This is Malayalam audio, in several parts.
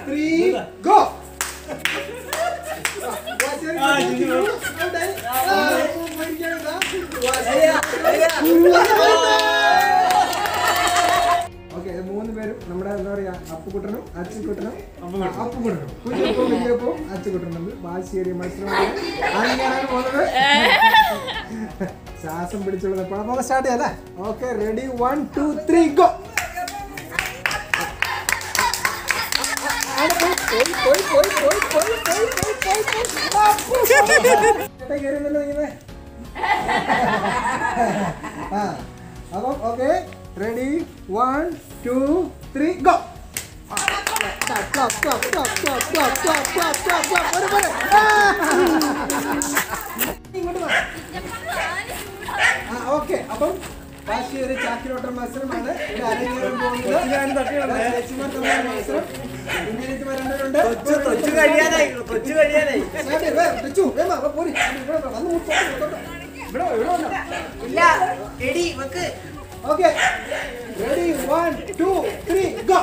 Three go. ഓക്കെ മൂന്ന് പേരും നമ്മുടെ എന്താ പറയാ അപ്പുകുട്ടനും അച്ചുകുട്ടനും അപ്പുകുട്ടനും. കുഞ്ഞപ്പവും അച്ചുകുട്ടനും തമ്മിൽ വാശിയേറിയ മത്സരമാണ്. അങ്ങനെയാണ് പോകുന്നത്? ശ്വാസം പിടിച്ചുള്ളത് എപ്പോഴാണ് സ്റ്റാർട്ട് ചെയ്യാം അല്ലേ? Okay ready one two three go അപ്പം okay ready one two three go okay അപ്പം ബാക്കി ഒരു ചാക്കിലോട്ട മത്സരമാണ് ഇവിടെ അരങ്ങേറാൻ പോകുന്നത് മത്സരം ഇന്ത്യയിലേക്ക് വരേണ്ടവരുണ്ട്. കൊച്ചു കൊച്ചു കഴിയാനായി കൊച്ചു കഴിയാനായി ഇല്ല റെഡി വെക്ക് okay. Ready one two three go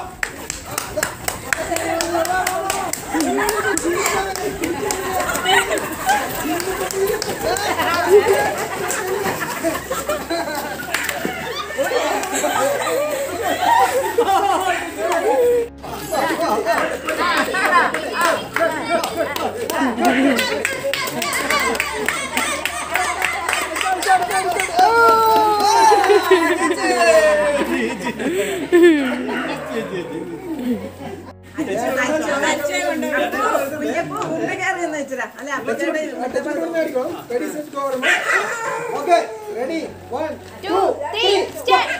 okay ready one two three step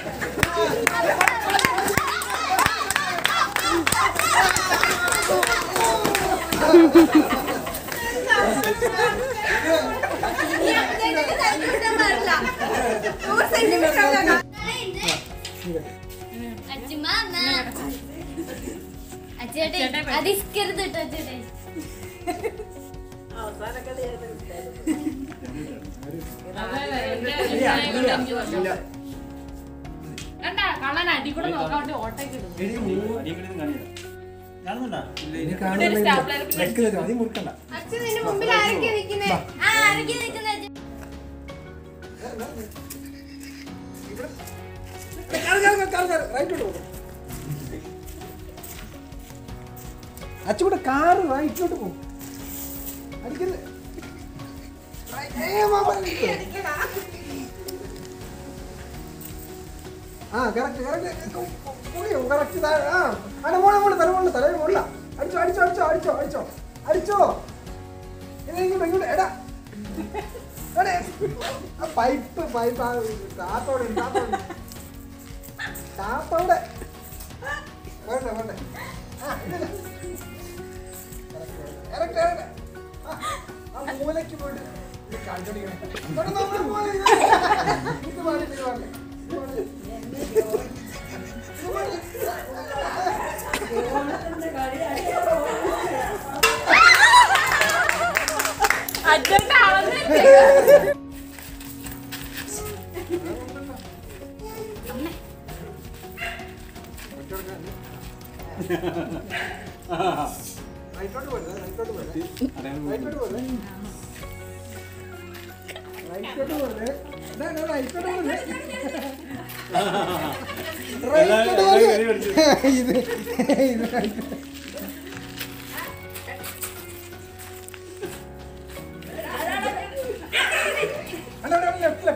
Thank you. കാണുന്നുണ്ടോ കാണുന്നുണ്ടോ മുറിക്കണ്ട. അച്ഛൻ നിന്റെ മുമ്പിൽ ആരൊക്കെ നിൽക്കുന്നേ? ആരൊക്കെ നിൽക്കുന്നത് അച്ചുകൂടെ കാറ് റൈറ്റിലോട്ട് പോകും അടിക്കല്ലേ ആ കറക്റ്റ് കറക്റ്റ് കറക്റ്റ് ആ. അടെ മോളെ മോളെ തല മോളെ തല മോളില അടിച്ചോ അടിച്ചോ അടിച്ചോ അടിച്ചോ അടിച്ചോ. അടിച്ചോ. ഇങ്ങോട്ട് ഇങ്ങോട്ട് എടാ. Pipe pipe താത്തോടെ താത്തോടെ. താപ്പവിടെ വേണ്ട വേണ്ട. ഇറക്ട് ഇറക്ട് ആ മൂലയ്ക്ക് പോയിട്ട് അച്ഛൻ റൈറ്റോട്ട് പോലെ റൈറ്റോട്ട് പോലെ റൈറ്റോട്ട് പോലെ റൈറ്റോട്ട് പോലെ ഇതാ, ഇതാ, റൈറ്റോട്ട് പോലെ റൈറ്റോട്ട് പോലെ ഇത് ഇത് റൈറ്റ്. അല്ല, അല്ല, left,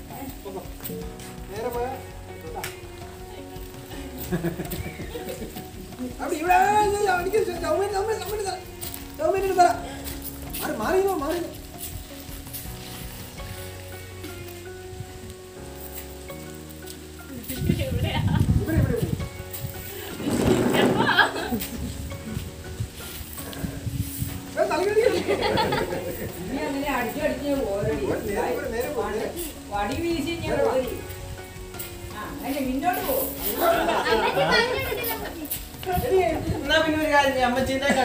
அப்படி இவ்வளோ அடிக்க மாறிடுவோம் மாறிடுவோம்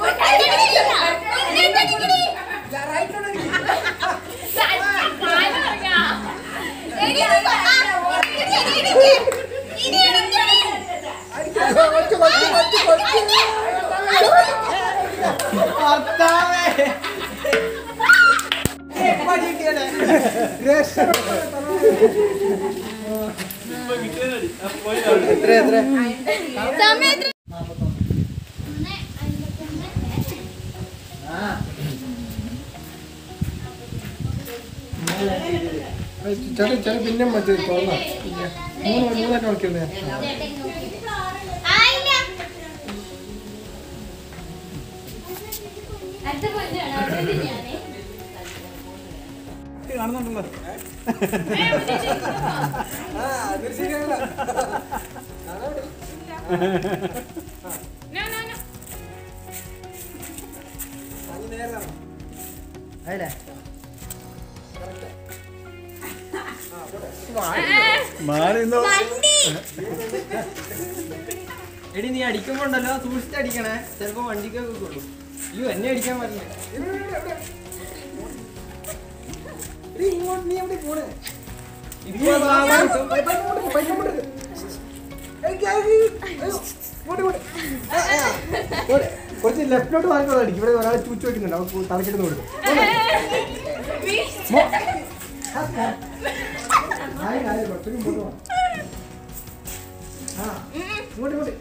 എത്ര എത്ര? സമയം ചേട്ടാ പിന്നെ മതി മൂന്ന് കാണുന്നുണ്ടല്ലോ. എടി നീ അടിക്കുമ്പോണ്ടല്ലോ സൂക്ഷിച്ച് അടിക്കണേ. ചിലപ്പോ വണ്ടിക്കൊക്കെ കൊള്ളു അയ്യോ എന്നെ അടിക്കാൻ പറഞ്ഞേ ഇങ്ങോട്ട് നീ എവിടെ പോണേ? ഇപ്പൊ ലെഫ്റ്റിലോട്ട് വാങ്ങിക്കോളാം അടിക്കും ഇവിടെ ഒരാളെ ചൂച്ചു വെക്കുന്നുണ്ട്. അവൾ തലക്കെടുത്ത് കൊടുക്കും ഇങ്ങോട്ട് ഇങ്ങോട്ട്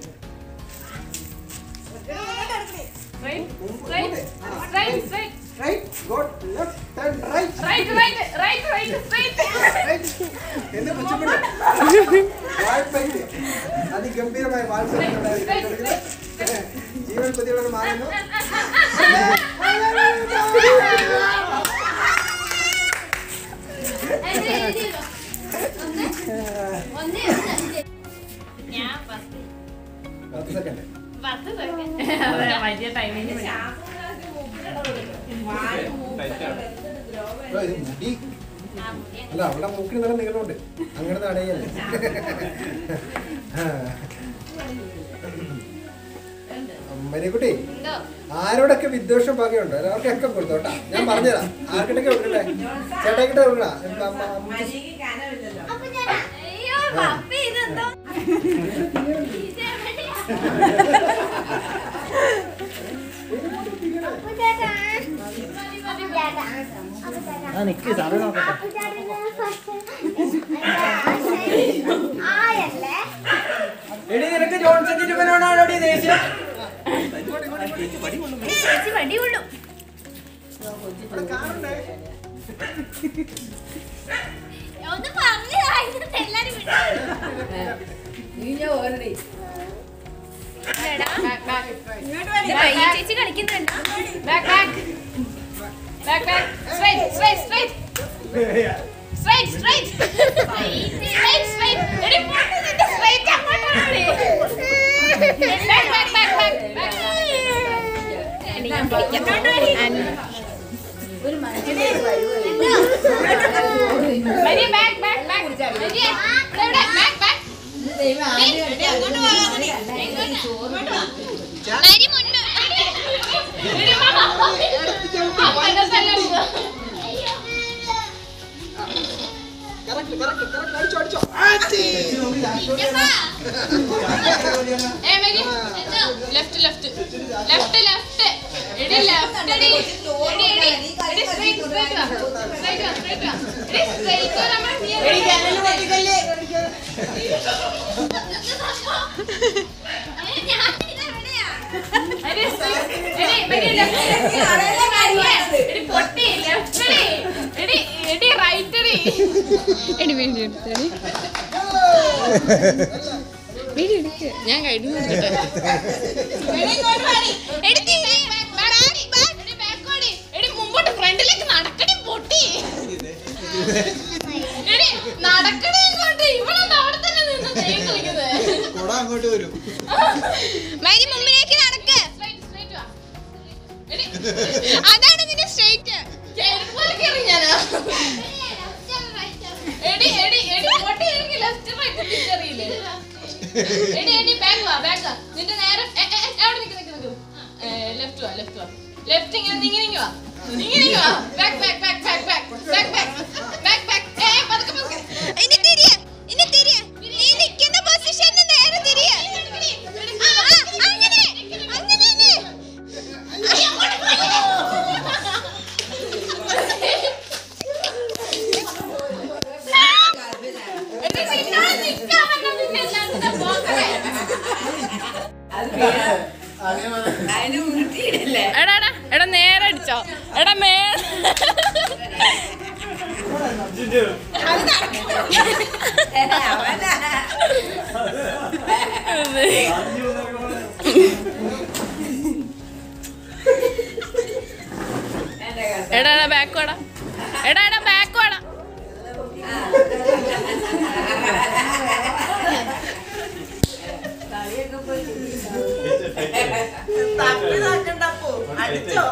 അതിഗംഭീരമായ വാത്സല്യം ജീവൻ പുതിയവർക്ക് മാറുന്നു പത്ത് സെക്കൻഡ് പത്ത് സെക്കൻഡ് വലിയ ടൈമിങ് മുടി അല്ല അവിടെ മൂക്കിന് നല്ല നീളമുണ്ട് അങ്ങനെ തടയല്ലേ വേറെവർക്കൊക്കെ കൊടുത്തു കേട്ടാ ഞാൻ പറഞ്ഞതാ ആർക്കിട്ടൊക്കെ കൊടുക്കണ്ടേ? ചേട്ടാക്കിട്ട് കൊടുക്കണ? ആ നിക്ക്. സാറ് നോക്കട്ടെ. ഒന്ന് പറഞ്ഞതായിരുന്നു എല്ലാരും ചേച്ചി കളിക്കുന്നുണ്ട്. ഞാൻ ഒരു മനുഷ്യന്റെ ലെഫ്റ്റ് ലെഫ്റ്റ് ലെഫ്റ്റ് ലെഫ്റ്റ് എടി വീഡിയോ എടുത്തടി വീഡിയോ എടുക്ക്. ഞാൻ കഴിഞ്ഞു എടുത്തിട്ട് നടക്കണേ ഇങ്ങോട്ട്. ഇവളെന്താ അവിടെ തന്നെ നിന്ന് തെയ്യം കളിക്കുന്നത് കൊട അങ്ങോട്ട് വരും. മരി മുമ്പിലേക്ക് നടക്ക്. അതാണ് നിന്റെ സ്ട്രേറ്റ് നിന്റെ നേരെ ലെഫ്റ്റ് വാ ലെഫ്റ്റ് വാ. ലെഫ്റ്റ് ഇങ്ങനെ ഇങ്ങനെ വാ. ഇങ്ങനെ വാ. Back back back back back back back എടാ എടാ ബാക്ക് വേടാ. എടാ എടാ ബാക്ക് വേടാ. തപ്പി നോക്കണ്ടപ്പോ അടിച്ചോ?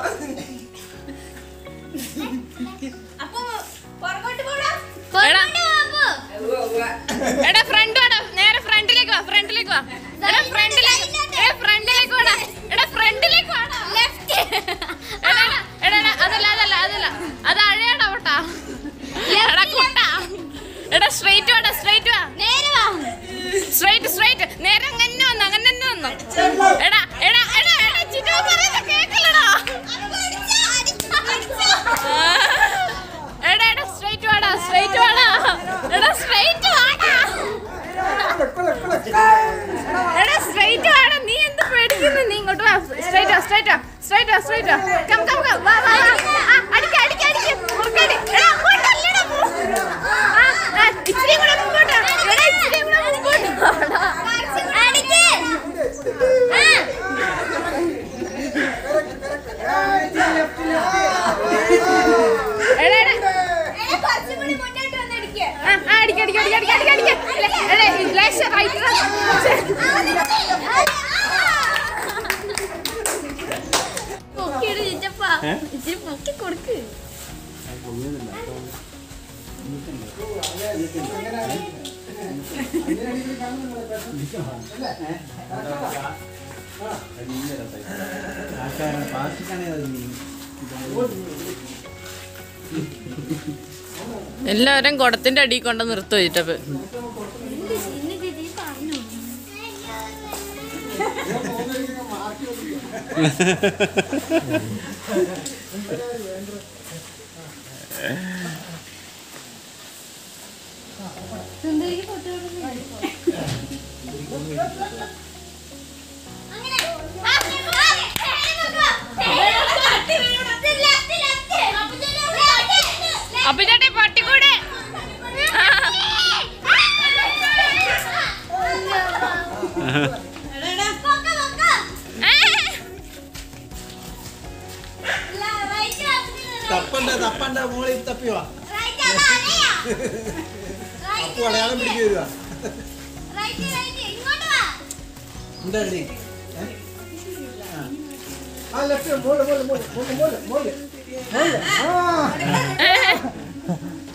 എല്ലാവരും കുടത്തിന്റെ അടി കൊണ്ട് നിർത്തു വെച്ചിട്ടപ്പ് ഹ അങ്ങനെ.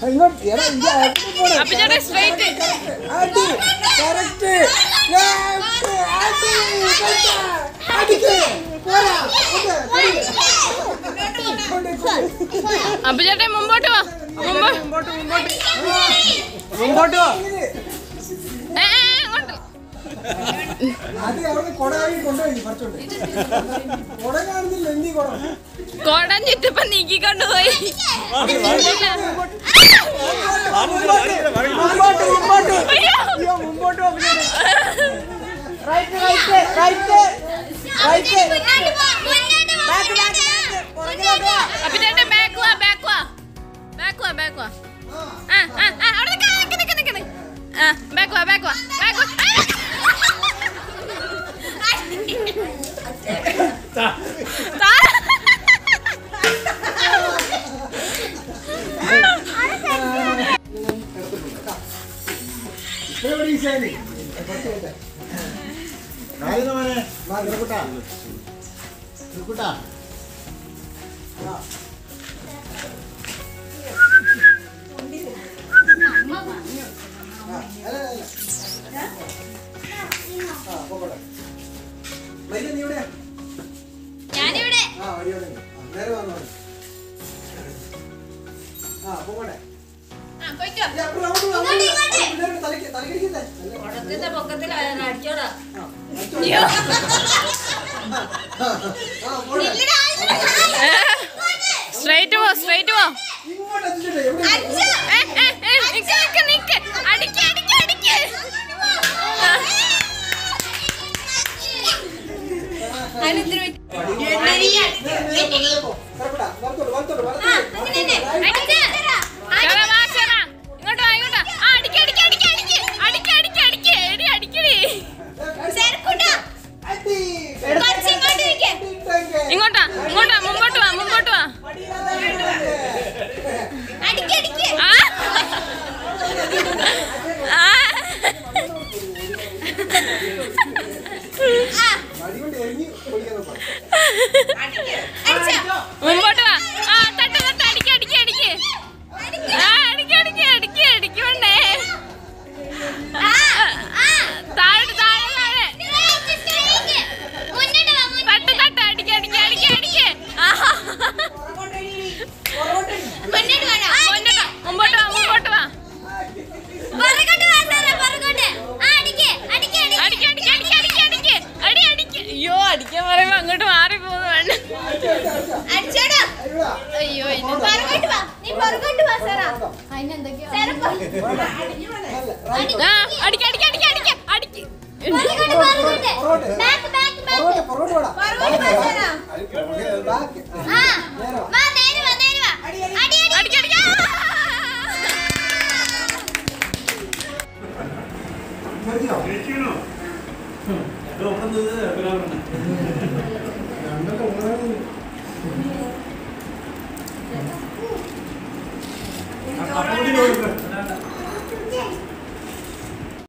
അപ്പൊ അഭിചേട്ടൻ മുമ്പോട്ട് വാ. മുമ്പോട്ട് മുമ്പോട്ട്. മുമ്പോട്ട് വാ. കൊടഞ്ഞിട്ട് ഇപ്പൊ നീക്കി കൊണ്ടുപോയി അപ്പിച്ചേട്ടൻ ബാക്ക് വാ. ബാക്ക് വാ ആ ആ അവിടെ നിൽക്കണേ നിൽക്കണേ ആ ബാക്കുവാ త్రికుట త్రికుట मुखबाट അടിക്കടിക്കടിക്കടിക്കടിക്കടിക്ക്